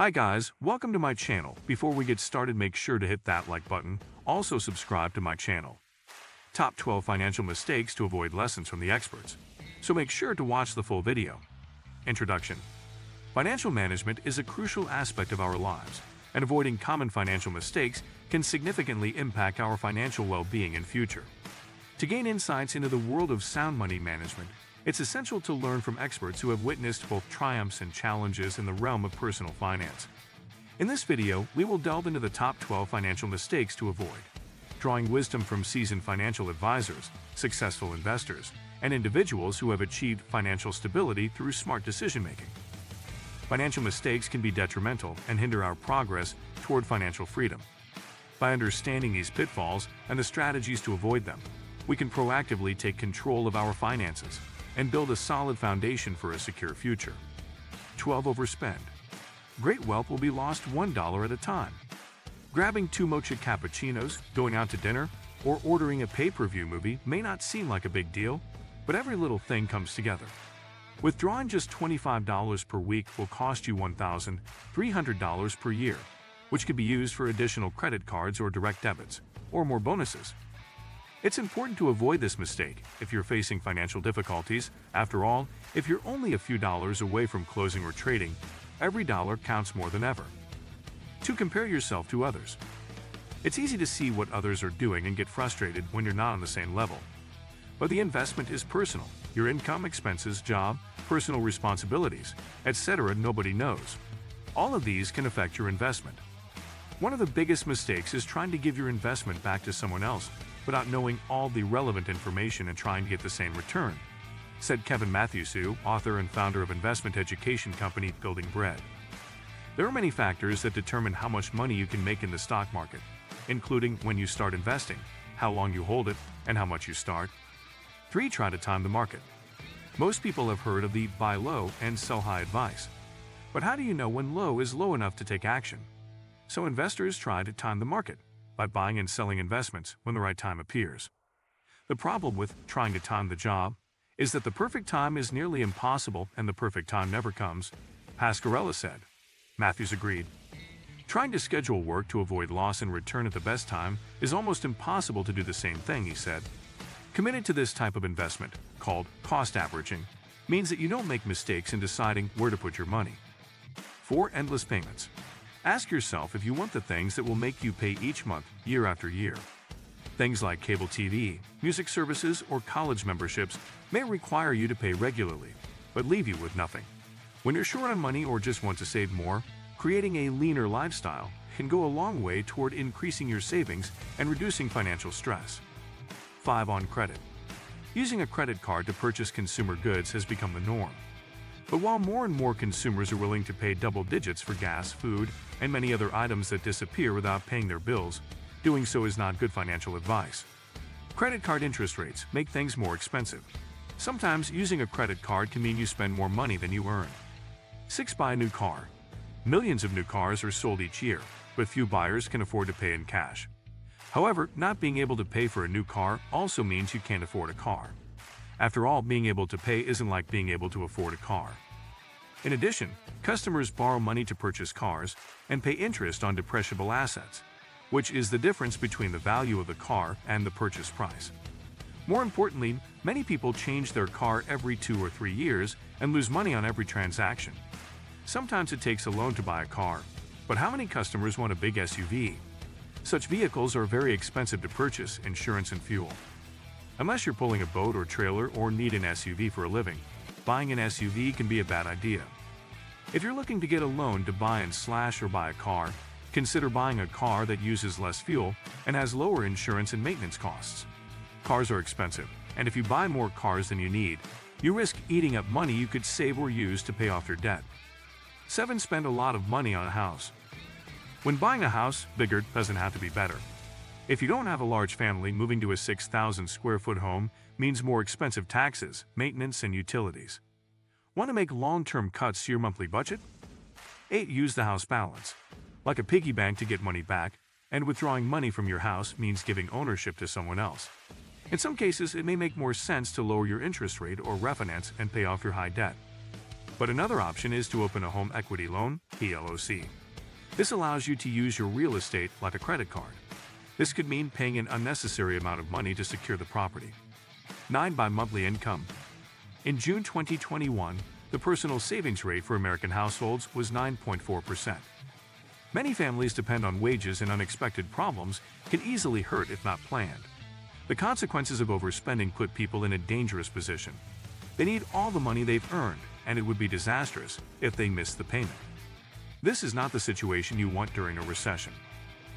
Hi guys, welcome to my channel. Before we get started make sure to hit that like button, also subscribe to my channel. Top 12 Financial Mistakes to Avoid Lessons from the Experts. So make sure to watch the full video. Introduction Financial management is a crucial aspect of our lives, and avoiding common financial mistakes can significantly impact our financial well-being in future. To gain insights into the world of sound money management, it's essential to learn from experts who have witnessed both triumphs and challenges in the realm of personal finance. In this video, we will delve into the top 12 financial mistakes to avoid, drawing wisdom from seasoned financial advisors, successful investors, and individuals who have achieved financial stability through smart decision-making. Financial mistakes can be detrimental and hinder our progress toward financial freedom. By understanding these pitfalls and the strategies to avoid them, we can proactively take control of our finances and build a solid foundation for a secure future. 12. Overspend. Great wealth will be lost $1 at a time. Grabbing two mocha cappuccinos, going out to dinner, or ordering a pay-per-view movie may not seem like a big deal, but every little thing comes together. Withdrawing just $25 per week will cost you $1,300 per year, which could be used for additional credit cards or direct debits, or more bonuses. It's important to avoid this mistake if you're facing financial difficulties. After all, if you're only a few dollars away from closing or trading, every dollar counts more than ever. To compare yourself to others. It's easy to see what others are doing and get frustrated when you're not on the same level. But the investment is personal. Your income, expenses, job, personal responsibilities, etc. nobody knows. All of these can affect your investment. One of the biggest mistakes is trying to give your investment back to someone else without knowing all the relevant information and trying to get the same return, said Kevin Matthewsu, author and founder of investment education company Building Bread. There are many factors that determine how much money you can make in the stock market, including when you start investing, how long you hold it, and how much you start. 3. Try to time the market. Most people have heard of the buy low and sell high advice. But how do you know when low is low enough to take action? So investors try to time the market by buying and selling investments when the right time appears. The problem with trying to time the job is that the perfect time is nearly impossible and the perfect time never comes, Pasquarella said. Matthews agreed. Trying to schedule work to avoid loss and return at the best time is almost impossible to do the same thing, he said. Committed to this type of investment, called cost averaging, means that you don't make mistakes in deciding where to put your money. 4. Endless payments. Ask yourself if you want the things that will make you pay each month, year after year. Things like cable TV, music services, or college memberships may require you to pay regularly, but leave you with nothing. When you're short on money or just want to save more, creating a leaner lifestyle can go a long way toward increasing your savings and reducing financial stress. 5. On credit. Using a credit card to purchase consumer goods has become the norm. But while more and more consumers are willing to pay double digits for gas, food, and many other items that disappear without paying their bills, doing so is not good financial advice. Credit card interest rates make things more expensive. Sometimes using a credit card can mean you spend more money than you earn. 6. Buy a new car. Millions of new cars are sold each year, but few buyers can afford to pay in cash. However, not being able to pay for a new car also means you can't afford a car. After all, being able to pay isn't like being able to afford a car. In addition, customers borrow money to purchase cars and pay interest on depreciable assets, which is the difference between the value of the car and the purchase price. More importantly, many people change their car every two or three years and lose money on every transaction. Sometimes it takes a loan to buy a car, but how many customers want a big SUV? Such vehicles are very expensive to purchase, insurance and fuel. Unless you're pulling a boat or trailer or need an SUV for a living, buying an SUV can be a bad idea. If you're looking to get a loan to buy and slash or buy a car, consider buying a car that uses less fuel and has lower insurance and maintenance costs. Cars are expensive, and if you buy more cars than you need, you risk eating up money you could save or use to pay off your debt. 7. Spend a lot of money on a house. When buying a house, bigger doesn't have to be better. If you don't have a large family, moving to a 6,000 square foot home means more expensive taxes, maintenance, and utilities. Want to make long-term cuts to your monthly budget? 8. Use the house balance. Like a piggy bank to get money back, and withdrawing money from your house means giving ownership to someone else. In some cases, it may make more sense to lower your interest rate or refinance and pay off your high debt. But another option is to open a home equity loan, HELOC. This allows you to use your real estate like a credit card. This could mean paying an unnecessary amount of money to secure the property. 9. By monthly income. In June 2021, the personal savings rate for American households was 9.4%. Many families depend on wages and unexpected problems can easily hurt if not planned. The consequences of overspending put people in a dangerous position. They need all the money they've earned, and it would be disastrous if they missed the payment. This is not the situation you want during a recession.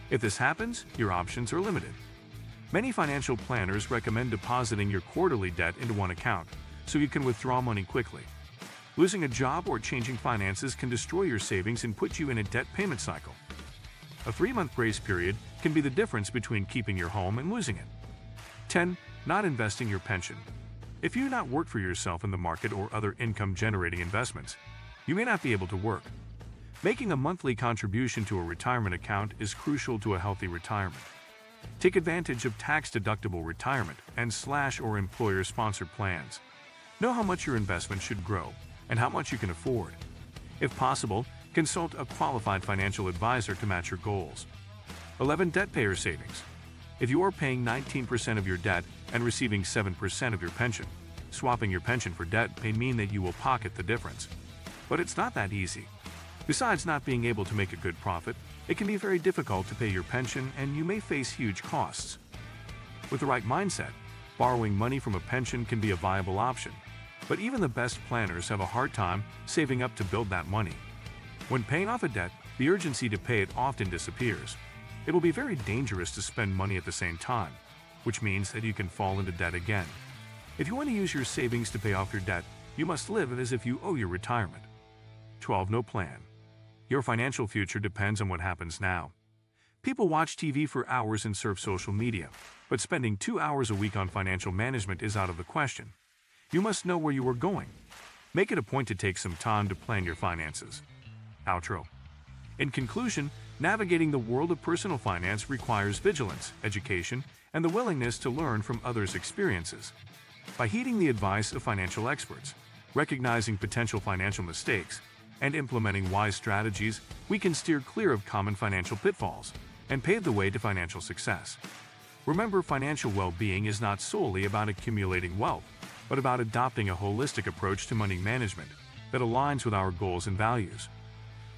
If this happens, your options are limited. Many financial planners recommend depositing your quarterly debt into one account so you can withdraw money quickly. Losing a job or changing finances can destroy your savings and put you in a debt payment cycle. A three-month grace period can be the difference between keeping your home and losing it. 10. Not investing your pension. If you not work for yourself in the market or other income-generating investments, you may not be able to work. Making a monthly contribution to a retirement account is crucial to a healthy retirement. Take advantage of tax-deductible retirement and slash or employer-sponsored plans. Know how much your investment should grow and how much you can afford. If possible, consult a qualified financial advisor to match your goals. 11. Debt payer savings. If you are paying 19% of your debt and receiving 7% of your pension, swapping your pension for debt may mean that you will pocket the difference. But it's not that easy. Besides not being able to make a good profit, it can be very difficult to pay your pension and you may face huge costs. With the right mindset, borrowing money from a pension can be a viable option, but even the best planners have a hard time saving up to build that money. When paying off a debt, the urgency to pay it often disappears. It will be very dangerous to spend money at the same time, which means that you can fall into debt again. If you want to use your savings to pay off your debt, you must live as if you owe your retirement. 12. No plan. Your financial future depends on what happens now. People watch TV for hours and surf social media, but spending two hours a week on financial management is out of the question. You must know where you are going. Make it a point to take some time to plan your finances. Outro. In conclusion, navigating the world of personal finance requires vigilance, education, and the willingness to learn from others' experiences. By heeding the advice of financial experts, recognizing potential financial mistakes, and implementing wise strategies, we can steer clear of common financial pitfalls and pave the way to financial success. Remember, financial well-being is not solely about accumulating wealth but about adopting a holistic approach to money management that aligns with our goals and values.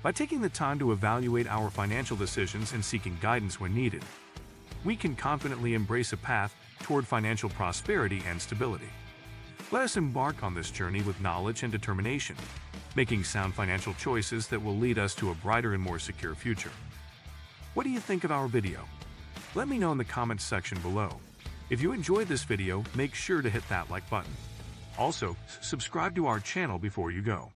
By taking the time to evaluate our financial decisions and seeking guidance when needed, we can confidently embrace a path toward financial prosperity and stability. Let us embark on this journey with knowledge and determination, making sound financial choices that will lead us to a brighter and more secure future. What do you think of our video? Let me know in the comments section below. If you enjoyed this video, make sure to hit that like button. Also, subscribe to our channel before you go.